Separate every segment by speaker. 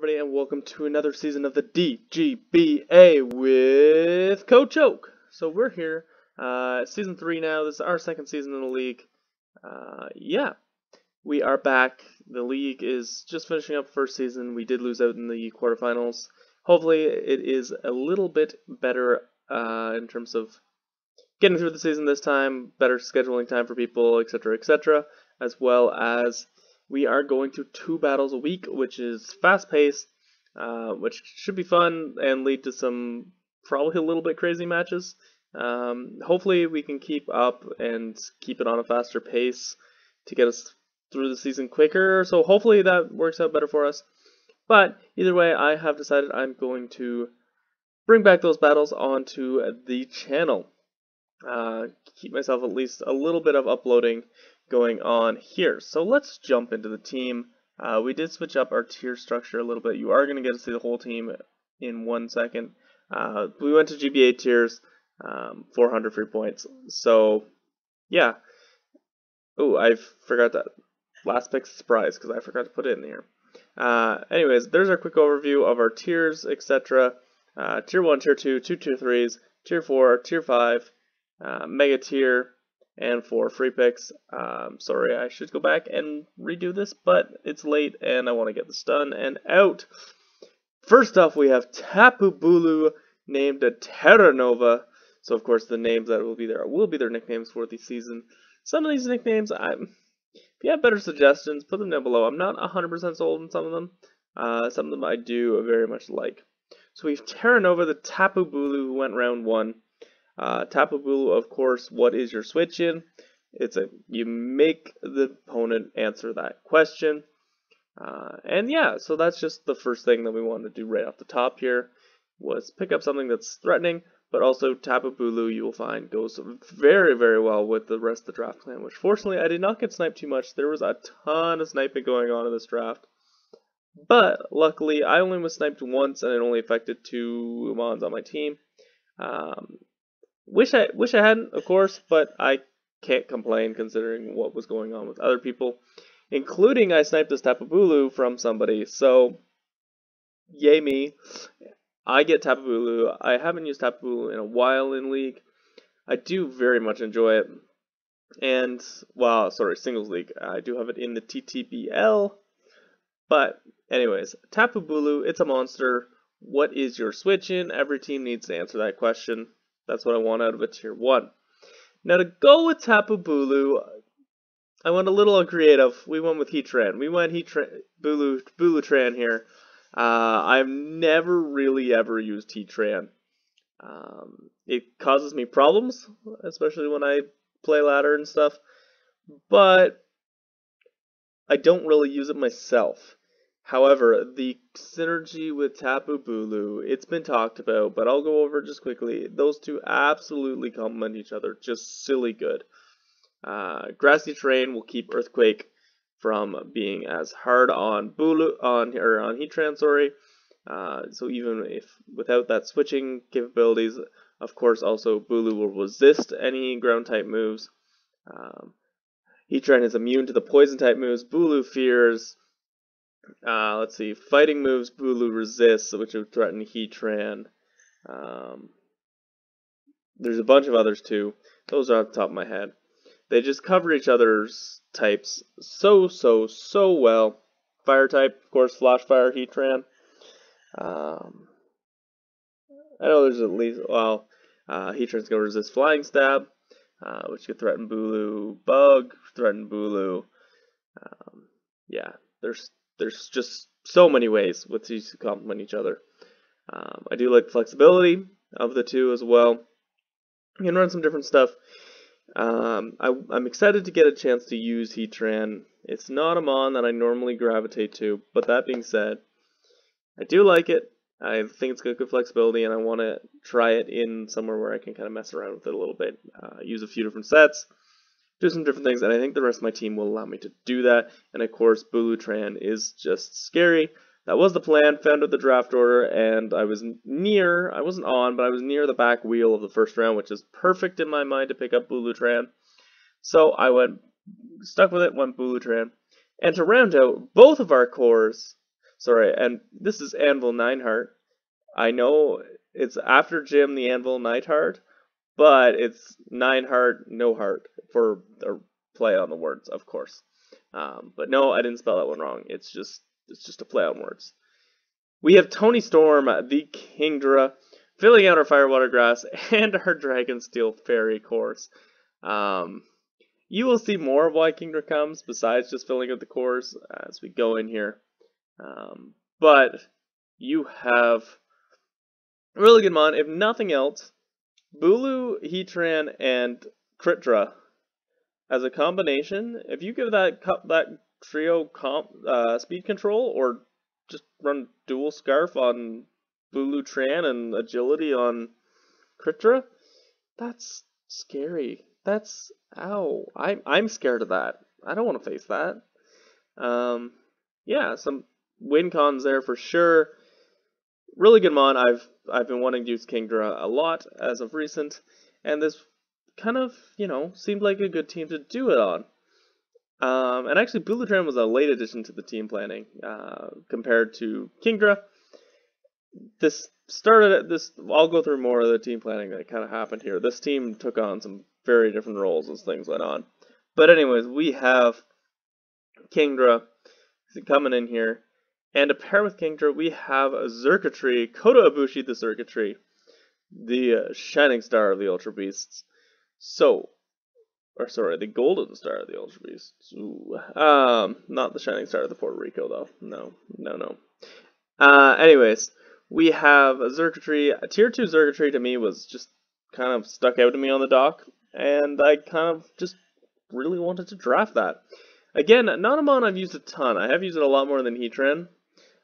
Speaker 1: everybody, and welcome to another season of the DGBA with Coach Oak. So we're here, uh, season three now. This is our second season in the league. Uh, yeah, we are back. The league is just finishing up first season. We did lose out in the quarterfinals. Hopefully, it is a little bit better uh, in terms of getting through the season this time, better scheduling time for people, etc., etc., as well as we are going to two battles a week, which is fast paced, uh, which should be fun and lead to some probably a little bit crazy matches. Um, hopefully, we can keep up and keep it on a faster pace to get us through the season quicker. So, hopefully, that works out better for us. But either way, I have decided I'm going to bring back those battles onto the channel. Uh, keep myself at least a little bit of uploading going on here. So let's jump into the team. Uh, we did switch up our tier structure a little bit. You are going to get to see the whole team in one second. Uh, we went to GBA tiers, um, 400 free points. So, yeah. Oh, I forgot that last pick surprise because I forgot to put it in here. Uh, anyways, there's our quick overview of our tiers, etc. Uh, tier 1, Tier 2, 2 Tier 3s, Tier 4, Tier 5, uh, Mega Tier, and for free picks. Um, sorry, I should go back and redo this, but it's late and I want to get this done and out. First off, we have Tapu Bulu named a Terra Nova. So, of course, the names that will be there will be their nicknames for the season. Some of these nicknames, I'm, if you have better suggestions, put them down below. I'm not 100% sold on some of them. Uh, some of them I do very much like. So we have Terra Nova, the Tapu Bulu, who went round one. Uh, Tapu Bulu, of course, what is your switch in? It's a you make the opponent answer that question. Uh, and yeah, so that's just the first thing that we wanted to do right off the top here was pick up something that's threatening, but also Tapu Bulu you will find goes very, very well with the rest of the draft plan, which fortunately I did not get sniped too much. There was a ton of sniping going on in this draft. But luckily, I only was sniped once, and it only affected two Mons on my team. Um, Wish I wish I hadn't, of course, but I can't complain considering what was going on with other people, including I sniped this Tapu Bulu from somebody. So, yay me! I get Tapu Bulu. I haven't used Tapu Bulu in a while in League. I do very much enjoy it, and well, sorry, singles league. I do have it in the TTBL, but anyways, Tapu Bulu. It's a monster. What is your switch in? Every team needs to answer that question. That's what I want out of a tier 1. Now to go with Tapu Bulu, I went a little creative. We went with Heatran. We went Heatran, Bulu, Bulutran here. Uh, I've never really ever used Heatran. Um, it causes me problems, especially when I play ladder and stuff. But I don't really use it myself. However, the synergy with Tapu Bulu, it's been talked about, but I'll go over just quickly. Those two absolutely complement each other, just silly good. Uh, grassy terrain will keep Earthquake from being as hard on Bulu on or on Heatran, sorry. Uh, so even if without that switching capabilities, of course, also Bulu will resist any ground type moves. Um, Heatran is immune to the poison type moves. Bulu fears uh, let's see. Fighting moves Bulu resists, which would threaten Heatran. Um, there's a bunch of others too. Those are off the top of my head. They just cover each other's types so, so, so well. Fire type, of course, Flash Fire, Heatran. Um, I know there's at least, well, uh, Heatran's going to resist Flying Stab, uh, which could threaten Bulu. Bug, threaten Bulu. Um, yeah, there's there's just so many ways with these to complement each other. Um, I do like flexibility of the two as well. You can run some different stuff. Um, I, am excited to get a chance to use Heatran. It's not a mon that I normally gravitate to, but that being said, I do like it. I think it's got good flexibility, and I want to try it in somewhere where I can kind of mess around with it a little bit. Uh, use a few different sets, do some different things, and I think the rest of my team will allow me to do that. And of course, Bulutran is just scary. That was the plan, found out the draft order, and I was near, I wasn't on, but I was near the back wheel of the first round, which is perfect in my mind to pick up Bulutran. So I went, stuck with it, went Bulutran. And to round out both of our cores, Sorry, and this is Anvil Nineheart. I know it's after Jim the Anvil Neidhart, but it's nine heart, no heart for the play on the words, of course. Um, but no, I didn't spell that one wrong. It's just it's just a play on words. We have Toni Storm, the Kingdra, filling out our Firewater Grass and our Dragonsteel Fairy course. Um, you will see more of why Kingdra comes besides just filling out the course as we go in here. Um, but you have a really good mon. If nothing else, Bulu, Heatran, and Kingdra as a combination, if you give that that trio comp uh, speed control or just run dual scarf on Bulu Tran and agility on Kingdra, that's scary. That's ow. I'm I'm scared of that. I don't want to face that. Um, yeah, some win cons there for sure. Really good mon. I've I've been wanting to use Kingdra a lot as of recent, and this kind of you know seemed like a good team to do it on. Um, and actually, Bulutran was a late addition to the team planning uh, compared to Kingdra. This started at this. I'll go through more of the team planning that kind of happened here. This team took on some very different roles as things went on. But anyways, we have Kingdra coming in here, and to pair with Kingdra, we have a Xurkitree, Kota Ibushi the Xurkitree, the uh, shining star of the Ultra Beasts. So, or sorry, the golden star of the Ultra Beasts. Ooh. Um, not the shining star of the Puerto Rico though. No, no, no. Uh, anyways, we have a Xurkitree. A tier two Xurkitree to me was just kind of stuck out to me on the dock, and I kind of just really wanted to draft that. Again, not a mon I've used a ton. I have used it a lot more than Heatran,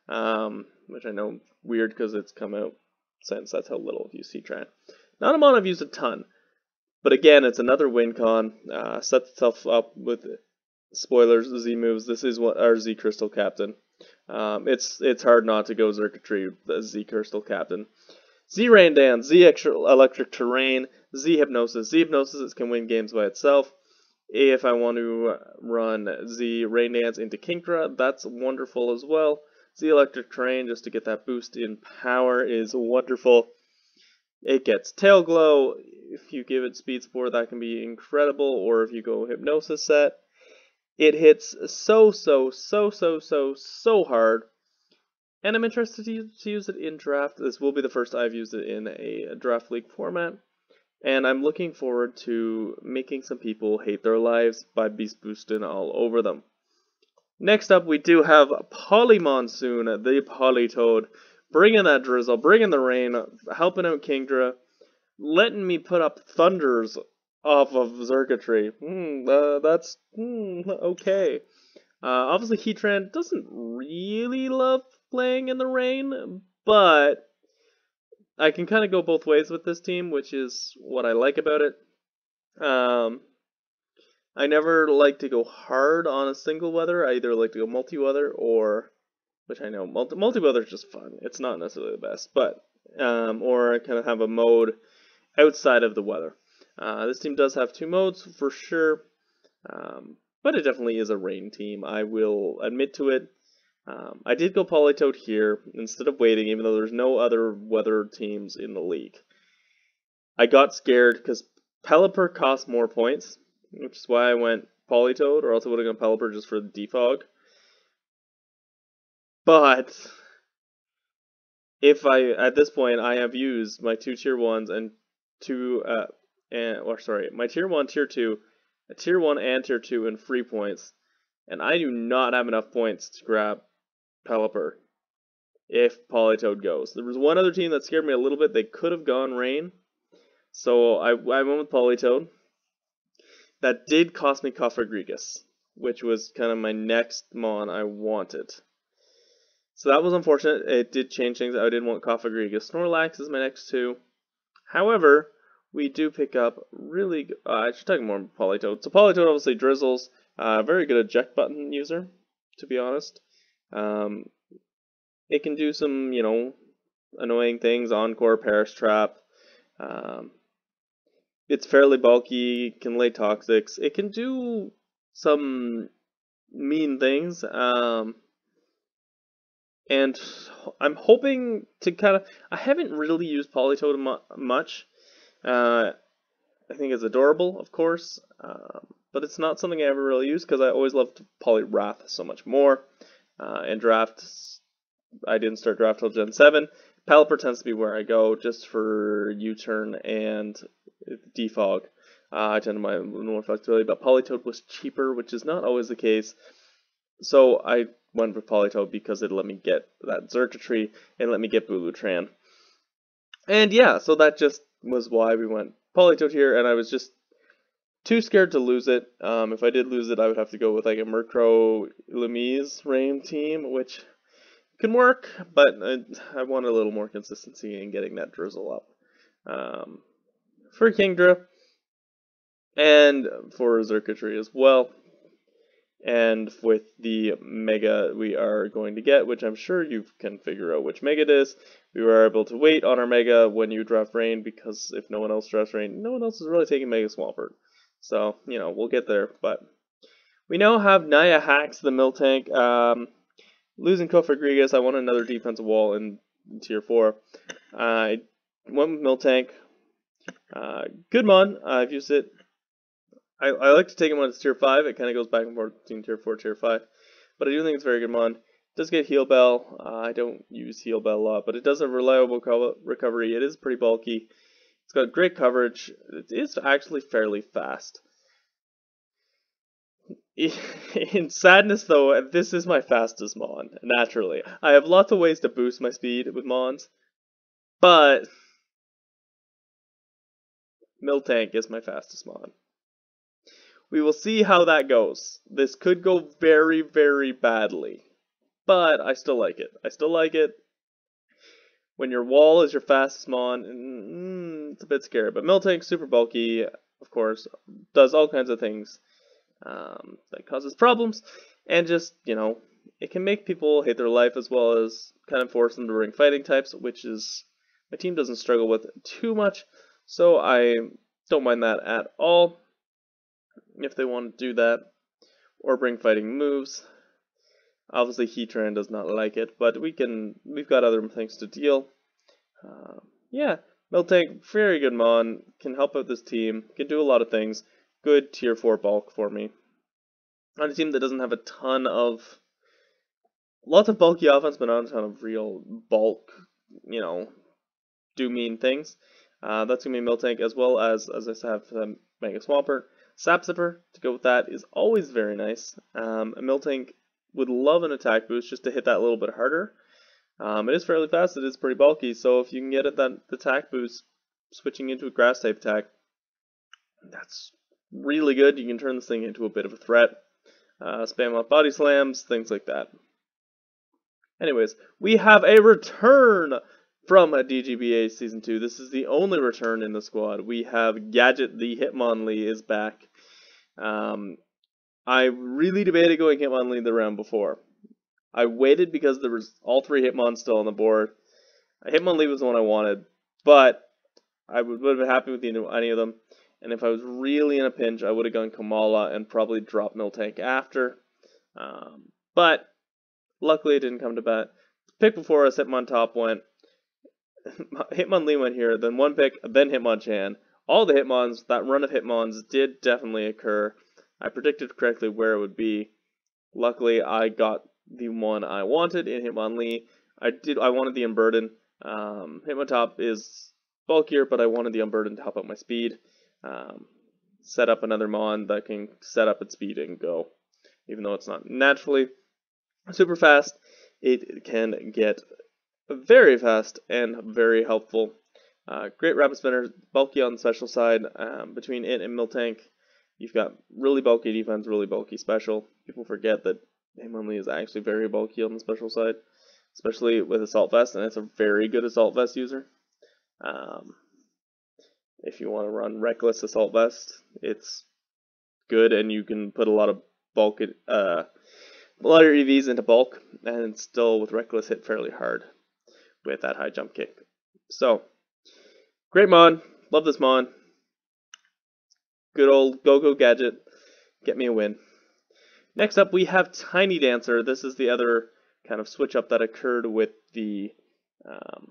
Speaker 1: um, which I know weird because it's come out since that's how little I've used Heatran. Not a mon I've used a ton. But again, it's another win con. Uh, sets itself up with spoilers. Z moves. This is what our Z Crystal Captain. Um, it's it's hard not to go Xurkitree, the Z Crystal Captain. Z Rain Dance, Z Extra Electric Terrain, Z Hypnosis. Z Hypnosis can win games by itself. If I want to run Z Rain Dance into Kingdra, that's wonderful as well. Z Electric Terrain, just to get that boost in power, is wonderful. It gets Tail Glow. If you give it Speed Spore, that can be incredible. Or if you go Hypnosis set, it hits so, so, so, so, so, so hard. And I'm interested to use, to use it in draft. This will be the first I've used it in a draft league format. And I'm looking forward to making some people hate their lives by beast boosting all over them. Next up, we do have Polymonsoon, the Politoed, bringing that drizzle, bringing the rain, helping out Kingdra, letting me put up thunders off of Xurkitree. Hmm, uh, that's hmm, okay. Uh, obviously, Heatran doesn't really love playing in the rain, but I can kind of go both ways with this team, which is what I like about it. Um, I never like to go hard on a single weather. I either like to go multi-weather or, which I know multi multi-weather is just fun. It's not necessarily the best, but um, or I kind of have a mode outside of the weather. Uh, this team does have two modes for sure, um, but it definitely is a rain team. I will admit to it. Um, I did go Politoed here instead of waiting, even though there's no other weather teams in the league. I got scared because Pelipper costs more points, which is why I went Politoed, or else I would have gone Pelipper just for the defog. But if I at this point I have used my two tier ones and two uh and or sorry my tier one tier two a tier one and tier two in free points and I do not have enough points to grab Pelipper if Politoed goes. There was one other team that scared me a little bit. They could have gone Rain. So I, I went with Politoed. That did cost me Cofagrigus, which was kind of my next Mon I wanted. So that was unfortunate. It did change things. I didn't want Cofagrigus. Snorlax is my next two. However, we do pick up really. Uh, I should talk more about Politoed. So Politoed obviously drizzles. Uh, very good eject button user, to be honest. Um, it can do some, you know, annoying things, Encore, Perish Trap. Um, it's fairly bulky, can lay Toxics. It can do some mean things. Um, and I'm hoping to kind of. I haven't really used Politoed mu much. Uh, I think it's adorable, of course, um, but it's not something I ever really use because I always loved Poliwrath so much more. Uh, and draft, I didn't start draft till Gen 7. Pelipper tends to be where I go just for U-turn and defog. Uh, I tend to my more flexibility, but Politoed was cheaper, which is not always the case. So I went with Politoed because it let me get that Xurkitree and let me get Bulutran. And yeah, so that just was why we went Politoed here, and I was just too scared to lose it. Um, if I did lose it, I would have to go with like a Murkrow Lemieux Rain team, which can work, but I, I want a little more consistency in getting that drizzle up. Um, for Kingdra, and for Xurkitree as well. And with the Mega we are going to get, which I'm sure you can figure out which Mega it is, we were able to wait on our Mega when you draft Rain, because if no one else drafts Rain, no one else is really taking Mega Swampert. So, you know, we'll get there, but we now have Nia Jax, the Miltank. Um, losing Cofagrigus, I want another defensive wall in, in Tier 4. I went with Miltank. Uh, good mon, uh, I've used it I, I like to take him when it's tier 5. It kind of goes back and forth between tier 4 tier 5. But I do think it's very good mon. Does get heal bell. Uh, I don't use heal bell a lot, but it does have reliable recovery. It is pretty bulky. It's got great coverage. It is actually fairly fast. In sadness, though, this is my fastest Mon, naturally. I have lots of ways to boost my speed with Mons, but Miltank is my fastest Mon. We will see how that goes. This could go very, very badly. But I still like it. I still like it. When your wall is your fastest mon, mm, it's a bit scary. But Miltank's super bulky, of course, does all kinds of things um, that causes problems. And just, you know, it can make people hate their life as well as kind of force them to bring fighting types, which is my team doesn't struggle with too much. So I don't mind that at all if they want to do that, or bring fighting moves. Obviously, Heatran does not like it, but we can. We've got other things to deal. Uh, yeah, Miltank, very good mon, can help out this team, can do a lot of things. Good tier 4 bulk for me. On a team that doesn't have a ton of. Lots of bulky offense, but not a ton of real bulk, you know, do mean things. Uh, that's going to be Miltank as well as, as I have um, Mega Swampert. Sap Sipper, to go with that, is always very nice. Um, a Miltank would love an attack boost just to hit that a little bit harder. Um, it is fairly fast, it is pretty bulky, so if you can get it that the attack boost switching into a grass type attack, that's really good. You can turn this thing into a bit of a threat. Uh, spam off body slams, things like that. Anyways, we have a return from a DGBA Season 2. This is the only return in the squad. We have Gadget the Hitmonlee is back. Um, I really debated going Hitmonlee the round before. I waited because there was all three Hitmons still on the board. Hitmonlee was the one I wanted, but I would have been happy with any of them. And if I was really in a pinch, I would have gone Kamala and probably dropped Miltank after. Um, but luckily it didn't come to that. Pick before us, Hitmontop went. Hitmonlee went here, then one pick, then Hitmonchan. All the Hitmons, that run of Hitmons did definitely occur. I predicted correctly where it would be. Luckily, I got the one I wanted in Hitmonlee. I did. I wanted the Unburden. Um, Hitmontop is bulkier, but I wanted the Unburden to help out my speed. Um, set up another Mon that can set up its speed and go. Even though it's not naturally super fast, it can get very fast and very helpful. Uh, great rapid spinner, bulky on the special side. Um, between it and Miltank, you've got really bulky defense, really bulky special. People forget that Hitmonlee is actually very bulky on the special side, especially with Assault Vest, and it's a very good Assault Vest user. Um, if you want to run Reckless Assault Vest, it's good, and you can put a lot of bulk, uh, a lot of EVs into bulk, and still with Reckless hit fairly hard with that high jump kick. So, great Mon. Love this Mon. Good old Go-Go Gadget. Get me a win. Next up, we have Tiny Dancer. This is the other kind of switch up that occurred with the um,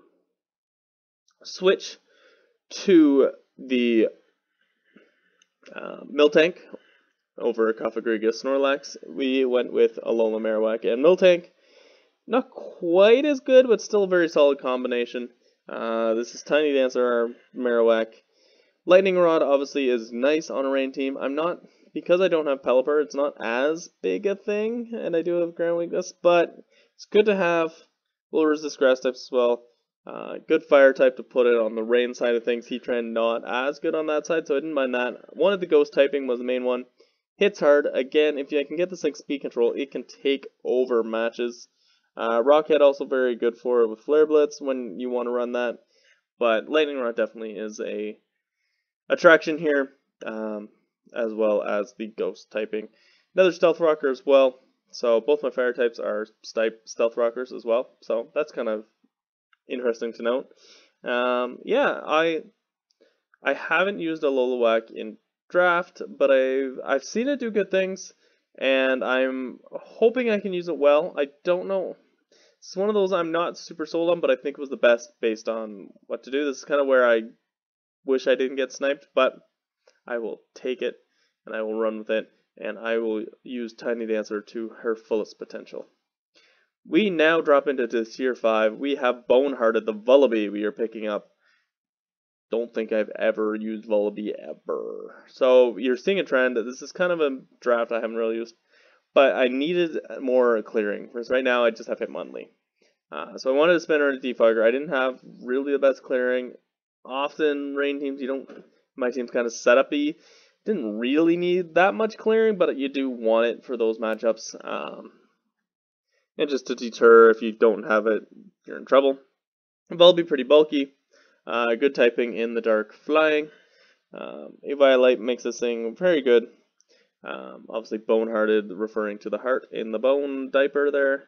Speaker 1: switch to the uh, Miltank over Cofagrigus Snorlax. We went with Alola Marowak and Miltank. Not quite as good, but still a very solid combination. Uh, this is Tiny Dancer Marowak. Lightning Rod obviously is nice on a rain team. I'm not, because I don't have Pelipper, it's not as big a thing, and I do have Ground Weakness, but it's good to have. Will resist grass types as well. Uh, good fire type to put it on the rain side of things. Heatran not as good on that side, so I didn't mind that. Wanted the ghost typing was the main one. Hits hard. Again, if I can get this thing speed control, it can take over matches. Uh, Rockhead also very good for it with Flare Blitz when you want to run that. But Lightning Rod definitely is a attraction here, um, as well as the Ghost typing. Another Stealth Rocker as well. So both my fire types are Stealth Rockers as well. So that's kind of interesting to note. Um, yeah, I I haven't used Alola in draft, but I've I've seen it do good things, and I'm hoping I can use it well. I don't know. It's one of those I'm not super sold on, but I think it was the best based on what to do. This is kind of where I wish I didn't get sniped, but I will take it and I will run with it, and I will use Tiny Dancer to her fullest potential. We now drop into tier 5. We have Bonehearted, the Vullaby we are picking up. Don't think I've ever used Vullaby ever. So you're seeing a trend. This is kind of a draft I haven't really used. But I needed more clearing. Because right now I just have Hitmonlee. Uh, so I wanted to spend on a Defogger. I didn't have really the best clearing. Often rain teams, you don't. My team's kind of setupy. Didn't really need that much clearing, but you do want it for those matchups. Um, and just to deter if you don't have it, you're in trouble. They'll be pretty bulky. Uh, good typing in the dark flying. Um, Eviolite makes this thing very good. Um, obviously, bone-hearted, referring to the heart in the bone diaper there.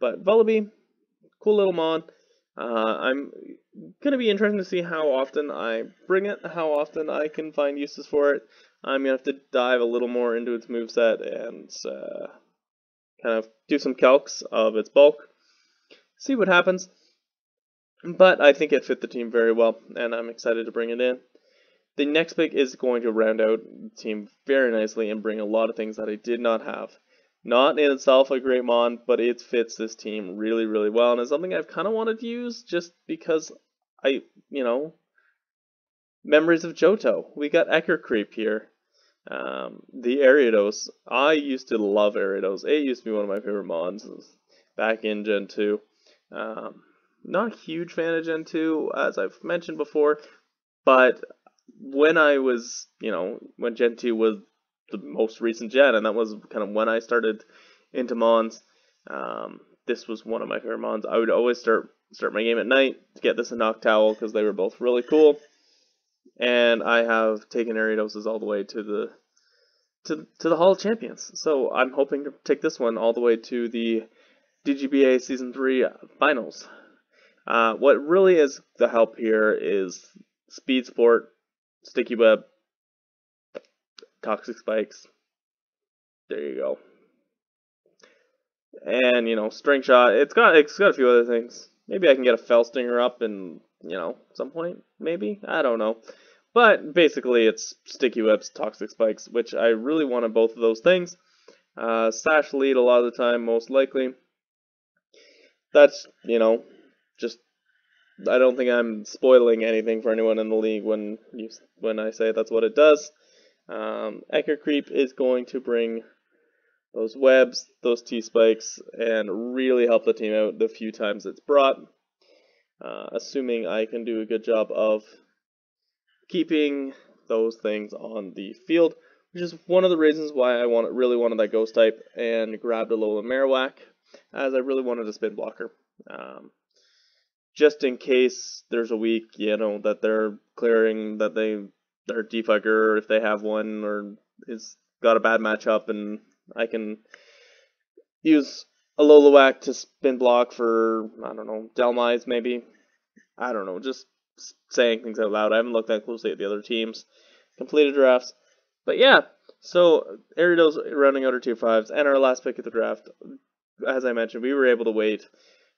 Speaker 1: But Vullaby, cool little mon. Uh, I'm going to be interested to see how often I bring it, how often I can find uses for it. I'm going to have to dive a little more into its moveset and uh, kind of do some calcs of its bulk, see what happens. But I think it fit the team very well, and I'm excited to bring it in. The next pick is going to round out the team very nicely and bring a lot of things that I did not have. Not in itself a great mon, but it fits this team really, really well, and it's something I've kind of wanted to use just because I, you know, memories of Johto. We got Ecker Creep here. Um, the Ariados, I used to love Ariados. It used to be one of my favorite mods back in Gen 2. Um, not a huge fan of Gen 2, as I've mentioned before, but when I was, you know, when Gen 2 was the most recent gen, and that was kind of when I started into Mons, um, this was one of my favorite Mons. I would always start start my game at night to get this a Noctowl because they were both really cool and I have taken Ariadoses all the way to the to to the Hall of Champions. So I'm hoping to take this one all the way to the DGBA Season Three Finals. Uh, what really is the help here is Speed Sport, Sticky Web, Toxic Spikes. There you go. And you know, String Shot. It's got it's got a few other things. Maybe I can get a Fell Stinger up and you know, some point, maybe? I don't know. But basically, it's Sticky Webs, Toxic Spikes, which I really wanted both of those things. Uh, Sash lead a lot of the time, most likely. That's, you know, just, I don't think I'm spoiling anything for anyone in the league when you when I say that's what it does. Um, Ecker Creep is going to bring those webs, those T-spikes, and really help the team out the few times it's brought uh, assuming I can do a good job of keeping those things on the field, which is one of the reasons why I want, really wanted that ghost type and grabbed Alola Marowak, as I really wanted a spin blocker. Um, just in case there's a week, you know, that they're clearing, that they, their defogger, if they have one, or it's got a bad matchup, and I can use a Alola to spin block for, I don't know, Dhelmise maybe. I don't know, just saying things out loud. I haven't looked that closely at the other teams. Completed drafts. But yeah, so Ariados running out our tier 5s, and our last pick of the draft. as I mentioned, we were able to wait,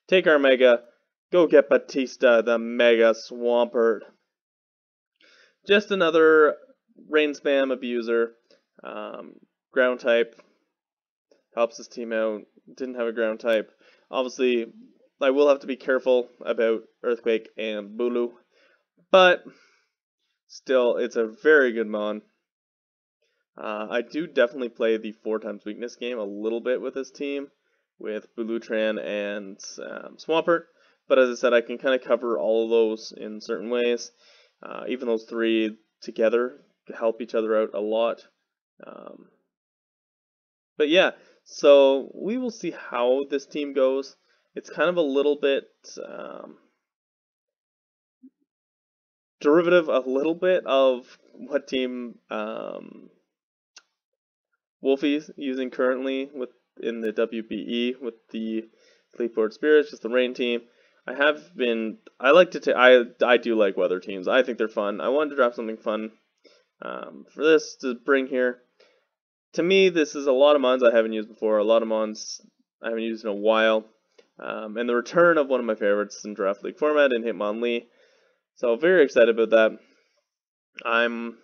Speaker 1: take our Mega, go get Batista, the Mega Swampert. Just another rain spam abuser. Um, ground type helps his team out. Didn't have a ground type. Obviously, I will have to be careful about Earthquake and Bulu, but still, it's a very good mon. Uh, I do definitely play the four times weakness game a little bit with this team, with Bulutran and um, Swampert. But as I said, I can kind of cover all of those in certain ways. Uh, even those three together help each other out a lot. Um, but yeah, so we will see how this team goes. It's kind of a little bit um, derivative, a little bit of what team um, Wolfie's using currently with in the WBE with the Sleepboard Spirits, just the rain team. I have been. I like to. I I do like weather teams. I think they're fun. I wanted to draft something fun um, for this to bring here. To me, this is a lot of mons I haven't used before. A lot of mons I haven't used in a while. Um, and the return of one of my favorites in draft league format in Hitmonlee. So very excited about that. I'm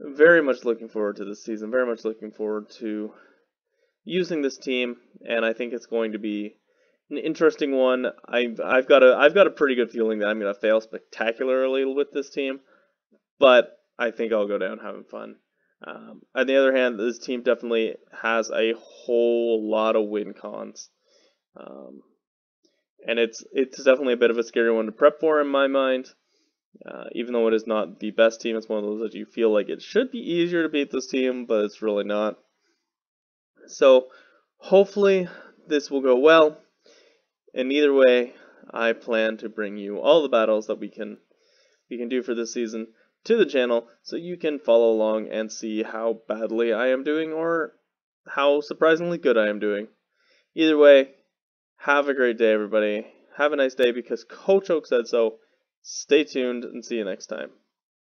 Speaker 1: very much looking forward to this season. Very much looking forward to using this team, and I think it's going to be an interesting one. I've I've got a I've got a pretty good feeling that I'm going to fail spectacularly with this team, but I think I'll go down having fun. Um, on the other hand, this team definitely has a whole lot of win cons, um, and it's it's definitely a bit of a scary one to prep for in my mind. Uh, even though it is not the best team, it's one of those that you feel like it should be easier to beat this team, but it's really not. So hopefully this will go well. And either way, I plan to bring you all the battles that we can we can do for this season to the channel so you can follow along and see how badly I am doing or how surprisingly good I am doing. Either way, have a great day everybody. Have a nice day because Coach Oak said so. Stay tuned and see you next time.